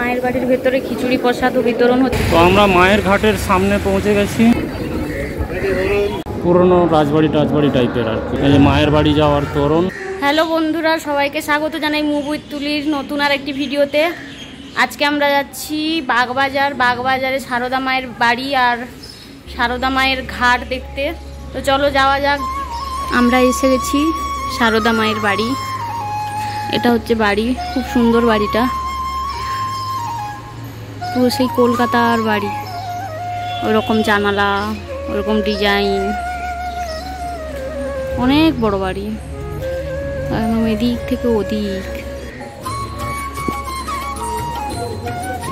মায়ের বাড়ির ভেতরে খিচুড়ি প্রসাদ ও বিতরণ হচ্ছে। তো আমরা মায়ের ঘাটের সামনে পৌঁছে গেছি। পুরনো রাজবাড়ি টাজবাড়ি টাইপের আর কি। মায়ের বাড়ি যাওয়ার তোরণ। হ্যালো বন্ধুরা সবাইকে স্বাগত জানাই মুবুই তুলির নতুন আর একটি ভিডিওতে। আজকে আমরা যাচ্ছি বাগবাজার। বাগবাজারে সারদা মায়ের বাড়ি আর সারদা মায়ের ঘাট দেখতে। তো চলো যাওয়া যাক। আমরা এসে গেছি সারদা মায়ের বাড়ি। এটা হচ্ছে বাড়ি। খুব সুন্দর বাড়িটা। পুরো সেই কলকাতার বাড়ি। ওরকম জানালা ওরকম ডিজাইন অনেক বড় বাড়ি। একদম এদিক থেকে ওদিক।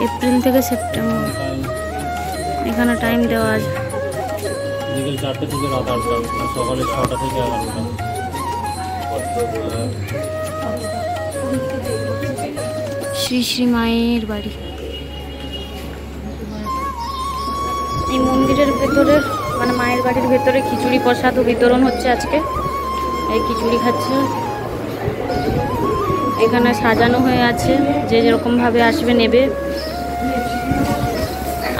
এপ্রিল থেকে সেপ্টেম্বর। এখানে টাইম দেওয়া আছে। বিকেল চারটে থেকে রাত আটটা সকালে ছটা থেকে এগারোটা শ্রী শ্রী মায়ের বাড়ি। মন্দিরের ভেতরে মানে মায়ের বাড়ির ভেতরে খিচুড়ি প্রসাদ বিতরণ হচ্ছে আজকে। এই খিচুড়ি খাচ্ছে। এখানে সাজানো হয়ে আছে, যে যেরকমভাবে আসবে নেবে।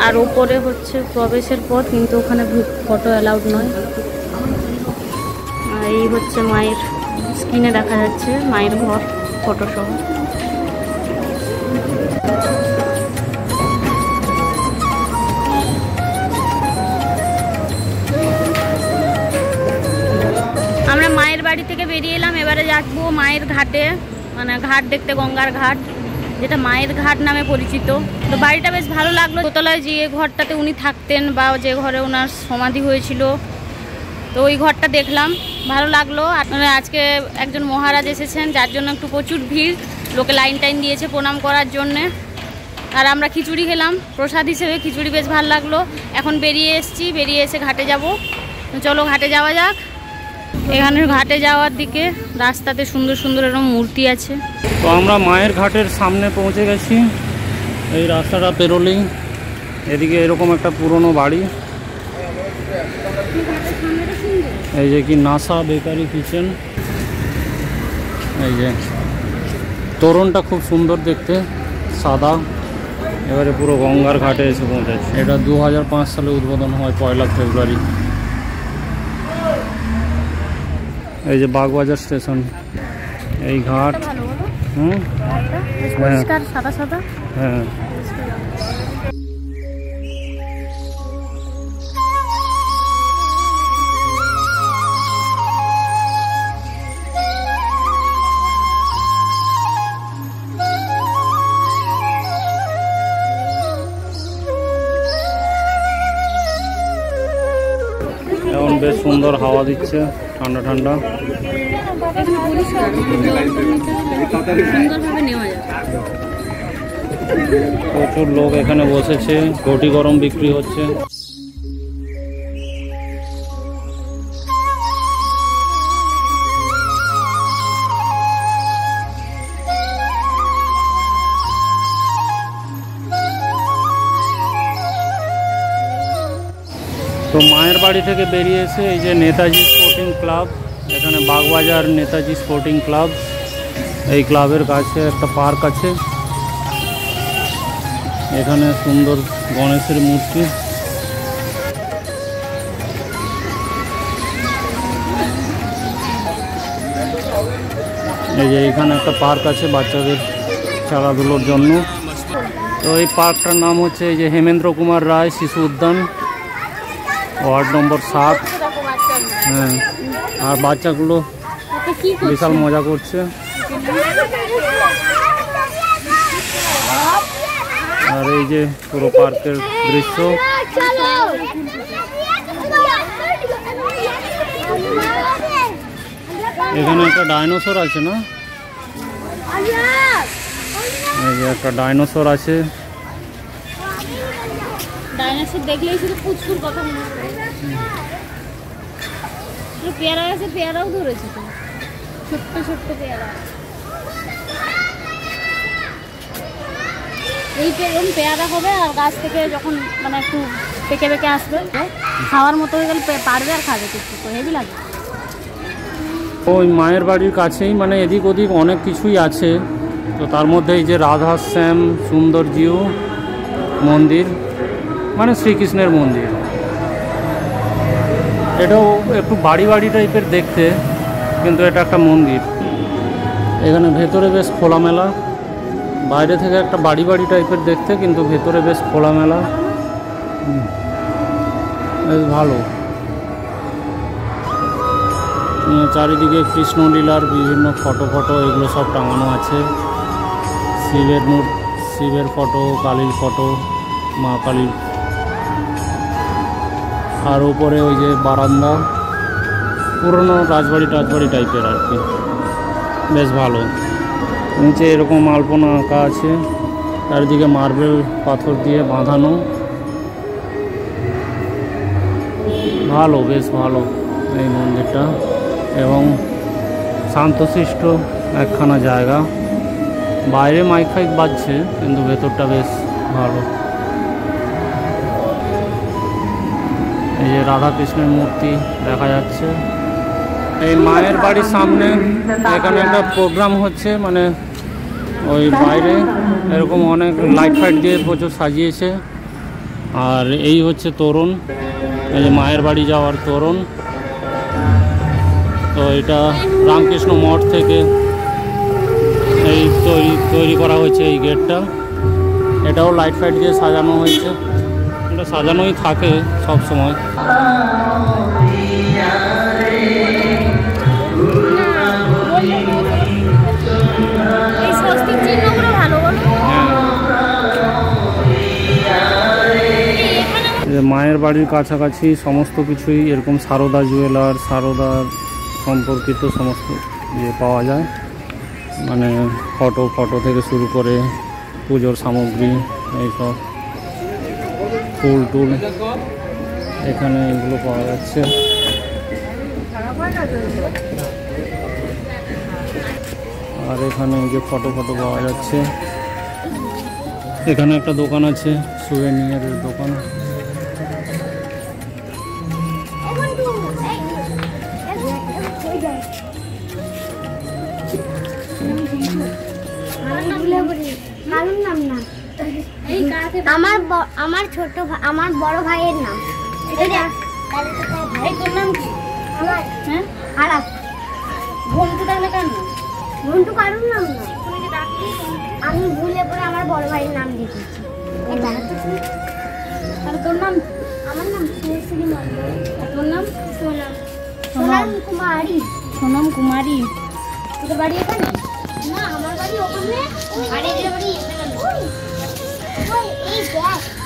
আর ওপরে হচ্ছে প্রবেশের পথ, কিন্তু ওখানে ফটো অ্যালাউড নয়। এই হচ্ছে মায়ের স্ক্রিনে দেখা যাচ্ছে মায়ের ঘর ফটো বাড়ি থেকে বেরিয়ে এলাম, এবারে যাব মায়ের ঘাটে মানে ঘাট দেখতে গঙ্গার ঘাট, যেটা মায়ের ঘাট নামে পরিচিত। তো বাড়িটা বেশ ভালো লাগল। দোতলায় যে ঘরটাতে উনি থাকতেন বা যে ঘরে ওনার সমাধি হয়েছিল, তো ওই ঘরটা দেখলাম। ভালো লাগল। আর আজকে একজন মহারাজ এসেছেন, যার জন্য একটু প্রচুর ভিড়। লোকে লাইন টাইন দিয়েছে প্রণাম করার জন্যে। আর আমরা খিচুড়ি খেলাম। প্রসাদ হিসেবে খিচুড়ি বেশ ভালো লাগল। এখন বেরিয়ে এসেছি, বেরিয়ে এসে ঘাটে যাব। চলো ঘাটে যাওয়া যাক। এখানের ঘাটে যাওয়ার দিকে রাস্তাতে সুন্দর সুন্দর এরকম মূর্তি আছে। তো আমরা মায়ের ঘাটের সামনে পৌঁছে গেছি। এই রাস্তাটা পেরোলেই। এদিকে এরকম একটা পুরনো বাড়ি। এই যে কি নাসা বেকারি কিচেন। এই যে তোরণটা খুব সুন্দর দেখতে, সাদা। এবারে পুরো গঙ্গার ঘাটে এসে পৌঁছেছে। এটা দু হাজার পাঁচ সালে উদ্বোধন হয় পয়লা ফেব্রুয়ারি। এই যে বাগবাজার স্টেশন এই ঘাট। হুম? হ্যাঁ। এখন বেশ সুন্দর হাওয়া দিচ্ছে। ঠান্ডা ঠান্ডা। প্রচুর লোক এখানে বসেছে ঘটি গরম বিক্রি হচ্ছে। তো মায়ের বাড়ি থেকে বেরিয়ে এসে এই যে নেতাজি স্পোর্টিং ক্লাব এখানে বাগবাজার নেতাজি স্পোর্টিং ক্লাব এই ক্লাবের কাছে একটা পার্ক আছে। এখানে সুন্দর গণেশের মূর্তি। এই যে এখানে একটা পার্ক আছে বাচ্চাদের খেলাধুলোর জন্য। তো এই পার্কটার নাম হচ্ছে এই যে হেমেন্দ্র কুমার রায় শিশু উদ্যান। ওয়ার্ড নম্বর সাত। হ্যাঁ আর বাচ্চাগুলো বিশাল মজা করছে। আর এই যে পুরো পার্কের দৃশ্য। এখানে একটা ডাইনোসর আছে না? এই যে একটা ডাইনোসর আছে। ডাইনোসর দেখলেই শুধু পুচকুর কথা মনে পড়ে। পেয়ারা গাছে পেয়ারাও ধরেছে তো। ছোট্ট ছোট্ট পেয়ারা। এই এরকম পেয়ারা হবে আর গাছ থেকে যখন মানে একটু পেকে পেকে আসবে খাওয়ার মতো হয়ে গেলে পারবে আর খাবে কিছু তো, হেভি লাগে। ওই মায়ের বাড়ির কাছেই মানে এদিক ওদিক অনেক কিছুই আছে। তো তার মধ্যে এই যে রাধা, শ্যাম, সুন্দরজিও মন্দির। মানে শ্রীকৃষ্ণের মন্দির। এটাও একটু বাড়ি বাড়ি টাইপের দেখতে, কিন্তু এটা একটা মন্দির। এখানে ভেতরে বেশ খোলামেলা, বাইরে থেকে একটা বাড়ি বাড়ি টাইপের দেখতে, কিন্তু ভেতরে বেশ খোলামেলা। বেশ ভালো। চারিদিকে কৃষ্ণলীলার বিভিন্ন ফটো ফটো, এগুলো সব টাঙানো আছে। শিবের মূর, শিবের ফটো, কালীর ফটো, মা কালীর আর উপরে ওই যে বারান্দা। পুরনো রাজবাড়ি টাজবাড়ি টাইপের আর কি। বেশ ভালো। নিচে এরকম আলপনা আঁকা আছে। চারিদিকে মার্বেল পাথর দিয়ে বাঁধানো। ভালো, বেশ ভালো এই মন্দিরটা। এবং শান্তশিষ্ট একখানা জায়গা। বাইরে মাইক ফাইক বাজছে, কিন্তু ভেতরটা বেশ ভালো। এই যে রাধাকৃষ্ণের মূর্তি দেখা যাচ্ছে। এই মায়ের বাড়ির সামনে এখানে একটা প্রোগ্রাম হচ্ছে মানে ওই বাইরে এরকম অনেক লাইট ফাইট দিয়ে প্রচুর সাজিয়েছে। আর এই হচ্ছে তোরণ এই যে মায়ের বাড়ি যাওয়ার তোরণ। তো এটা রামকৃষ্ণ মঠ থেকে এই তৈরি তৈরি করা হয়েছে এই গেটটা। এটাও লাইট ফাইট দিয়ে সাজানো হয়েছে। এটা সাজানোই থাকে সব সময়। মায়ের বাড়ির কাছাকাছি সমস্ত কিছুই এরকম সারদা জুয়েলার সারদার সম্পর্কিত সমস্ত ইয়ে পাওয়া যায়। মানে ফটো ফটো থেকে শুরু করে পুজোর সামগ্রী এইসব। ফুল টুল এখানে এগুলো পাওয়া যাচ্ছে। আর এখানে যে ফটো ফটো পাওয়া যাচ্ছে। এখানে একটা দোকান আছে সুভেনিয়ারের দোকান। কাছে আমার আমার ছোট আমার বড় ভাইয়ের নাম। এই তোর নাম কি? আমার? হ্যাঁ? খারাপ ঘন্টু তাহলে কেন ঘন্টু কারুর নাম না? আমি ভুলে পরে আমার বড় ভাইয়ের নাম লিখেছি। তাহলে তোর নাম আমার নাম সুশ্রী মন্ডল আর তোর নাম? সোনাম। সোনাম কুমারী। সোনম কুমারী। তোদের বাড়ি এখানে? না আমার বাড়ি ওখানে। আর বাড়ি এখানে What is that?